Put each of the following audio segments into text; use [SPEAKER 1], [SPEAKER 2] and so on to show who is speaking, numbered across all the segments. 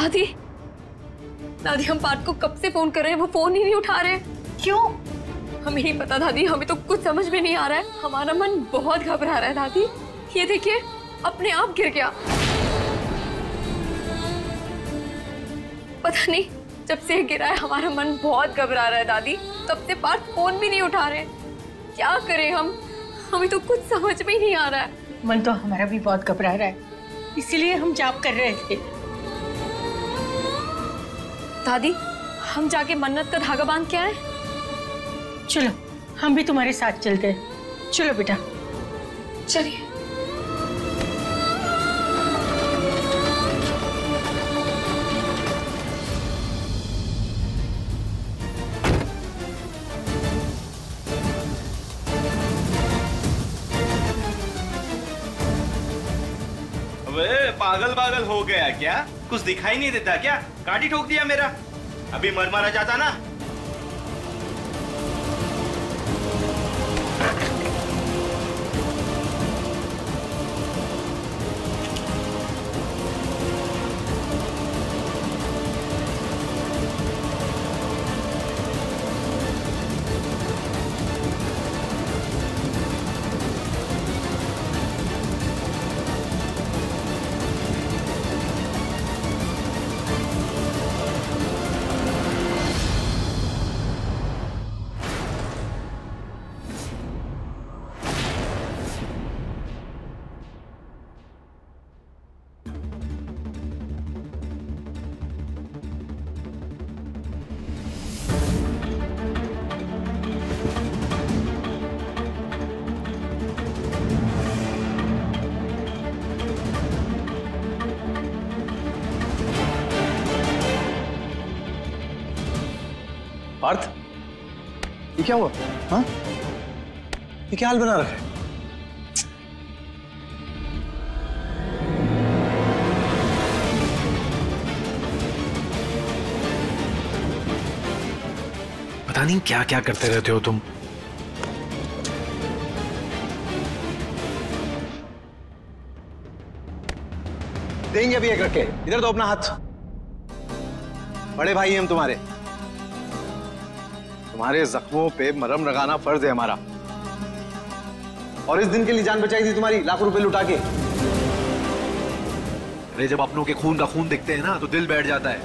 [SPEAKER 1] दादी। दादी हम पार्थ को कब से फ़ोन कर रहे हैं? वो फ़ोन ही नहीं उठा रहे। क्यों? हमें नहीं पता दादी हमें तो कुछ समझ में नहीं आ रहा है। हमारा मन बहुत घबरा रहा है दादी। ये देखिए अपने आप गिर गया। पता नहीं जब से गिरा है हमारा मन बहुत घबरा रहा है दादी। तब से पार्थ फ़ोन भी नहीं उठा रहे। क्या करें हम? हमें तो कुछ समझ में ही नहीं आ रहा है।
[SPEAKER 2] मन तो हमारा भी बहुत घबरा रहा है। इसीलिए हम जाप कर रहे थे।
[SPEAKER 1] दादी हम जाके मन्नत का धागा बाँध के आए।
[SPEAKER 2] चलो हम भी तुम्हारे साथ चलते हैं। चलो बेटा।
[SPEAKER 1] चलिए।
[SPEAKER 3] पागल पागल हो गया क्या? कुछ दिखाई नहीं देता क्या? गाड़ी ठोक दिया मेरा। अभी मर मारा जाता ना।
[SPEAKER 4] पार्थ? ये क्या हुआ? हाँ? ये क्या हाल बना रखा है? पता नहीं क्या क्या करते रहते हो तुम। देंगे अभी एक रखे इधर दो अपना हाथ। बड़े भाई हम तुम्हारे। तुम्हारे जख्मों पे मरम लगाना फ़र्ज़ है हमारा। और इस दिन के लिए जान बचाई थी तुम्हारी, लाखों रुपए लुटा के।
[SPEAKER 5] अरे जब अपनों के खून का खून दिखते हैं ना तो दिल बैठ जाता है।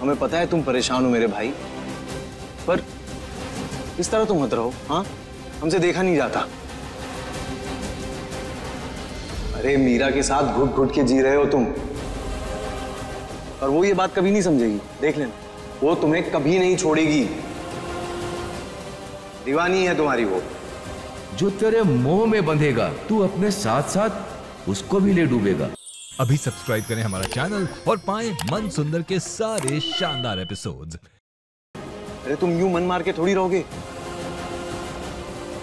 [SPEAKER 4] हमें पता है तुम परेशान हो मेरे भाई। पर इस तरह तुम मत रहो हाँ? हमसे देखा नहीं जाता। अरे मीरा के साथ घुट घुट के जी रहे हो तुम। और वो ये बात कभी नहीं समझेगी। देख लेना। वो तुम्हें कभी नहीं छोड़ेगी। दीवानी है तुम्हारी वो।
[SPEAKER 6] जो तेरे मोह में बंधेगा तू अपने साथ साथ उसको भी ले डूबेगा।
[SPEAKER 7] अभी सब्सक्राइब करें हमारा चैनल और पाए मन सुंदर के सारे शानदार एपिसोड्स।
[SPEAKER 4] अरे तुम यूँ मन मार के थोड़ी रहोगे?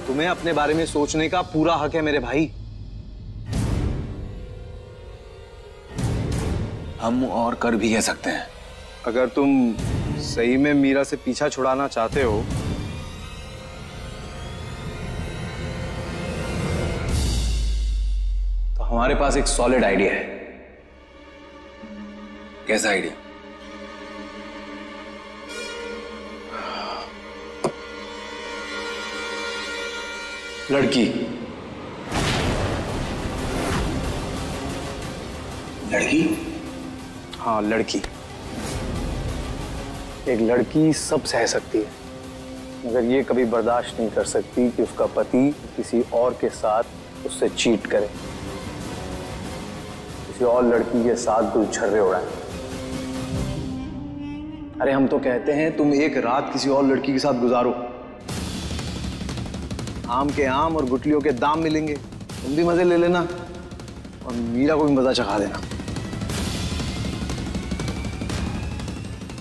[SPEAKER 4] तुम्हें अपने बारे में सोचने का पूरा हक है मेरे भाई।
[SPEAKER 5] हम और कर भी कह सकते हैं।
[SPEAKER 4] अगर तुम सही में मीरा से पीछा छुड़ाना चाहते हो। तो हमारे पास एक सॉलिड आइडिया है।
[SPEAKER 5] कैसा आइडिया
[SPEAKER 4] लड़की।
[SPEAKER 5] लड़की?
[SPEAKER 4] हाँ लड़की। एक लड़की सब सह सकती है। मगर ये कभी बर्दाश्त नहीं कर सकती कि उसका पति किसी और के साथ उससे चीट करे। किसी और लड़की के साथ गुलछर्रे उड़ाए। अरे, हम तो कहते हैं, तुम एक रात किसी और लड़की के साथ गुजारो। आम के आम और गुटलियों के दाम मिलेंगे। तुम भी मज़े ले लेना और मीरा को भी मज़ा चखा देना।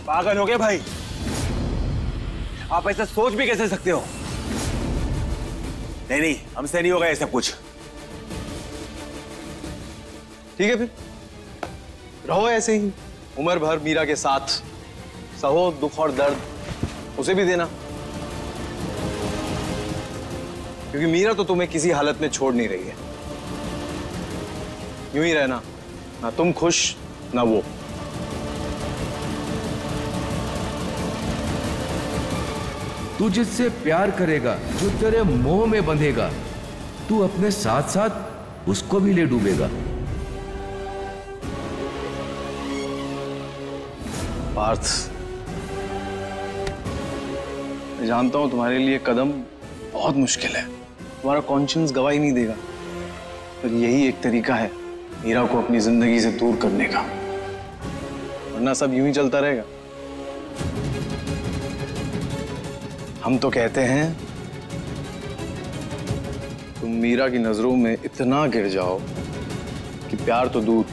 [SPEAKER 5] पागल हो गए भाई। आप ऐसा सोच भी कैसे सकते हो? नहीं नहीं, हमसे नहीं होगा ये सब कुछ।
[SPEAKER 4] ठीक है फिर? रहो ऐसे ही। उम्र भर मीरा के साथ। सहो, दुख और दर्द, उसे भी देना। क्योंकि मीरा तो तुम्हें किसी हालत में छोड़ नहीं रही है। यूँ ही रहना। ना तुम खुश, ना वो।
[SPEAKER 6] तू जिससे प्यार करेगा, जो तेरे मोह में बंधेगा, तू अपने साथ साथ उसको भी ले डूबेगा।
[SPEAKER 4] पार्थ, मैं जानता हूँ तुम्हारे लिए कदम बहुत मुश्किल है। तुम्हारा कॉन्शियंस गवाही नहीं देगा। पर यही एक तरीका है, मीरा को अपनी ज़िंदगी से दूर करने का। वरना सब यूँ ही चलता रहेगा। हम तो कहते हैं, तुम मीरा की नज़रों में इतना गिर जाओ कि प्यार तो दूर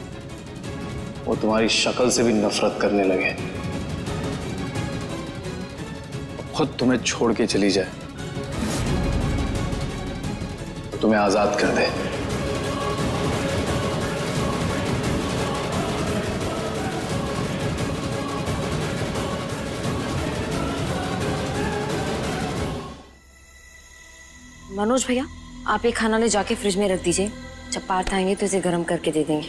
[SPEAKER 4] वो तुम्हारी शक्ल से भी नफरत करने लगे। खुद तुम्हें छोड़ के चली जाए तो तुम्हें आज़ाद कर दे।
[SPEAKER 8] मनोज भैया आप ये खाना ले जाके फ्रिज में रख दीजिए। जब पार्थ आएँगे तो इसे गर्म करके दे देंगे।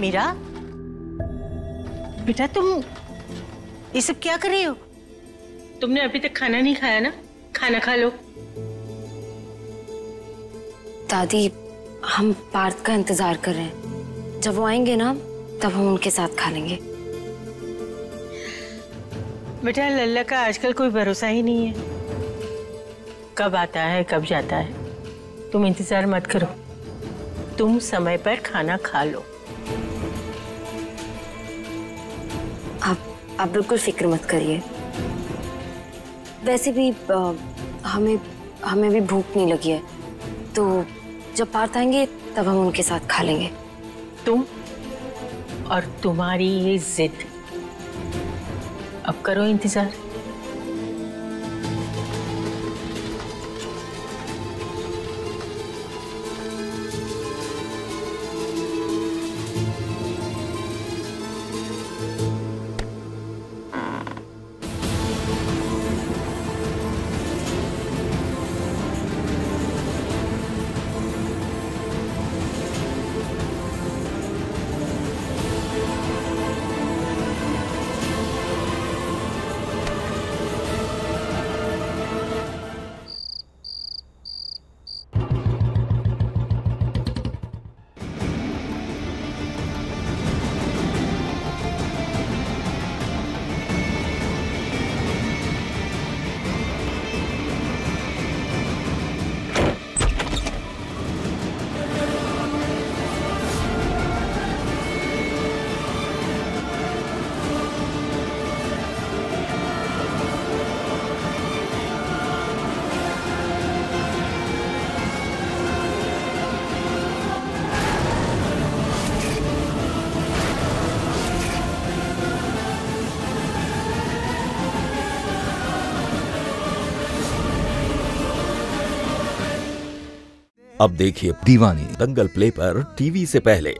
[SPEAKER 2] मीरा? बेटा तुम ये सब क्या कर रही हो? तुमने अभी तक खाना नहीं खाया ना? खाना खा लो।
[SPEAKER 8] दादी हम पार्थ का इंतज़ार कर रहे हैं। जब वो आएँगे ना तब हम उनके साथ खा लेंगे।
[SPEAKER 2] बेटा लल्ला का आजकल कोई भरोसा ही नहीं है। कब आता है कब जाता है। तुम इंतज़ार मत करो। तुम समय पर खाना खा लो।
[SPEAKER 8] आप आप बिल्कुल फ़िक्र मत करिए। वैसे भी अ, हमें हमें भी भूख नहीं लगी है। तो जब पार्थ आएँगे तब हम उनके साथ खा लेंगे।
[SPEAKER 2] तुम और तुम्हारी ये जिद। करो इंतज़ार।
[SPEAKER 9] अब देखिए
[SPEAKER 10] दीवानी
[SPEAKER 9] दंगल प्ले पर टीवी से पहले।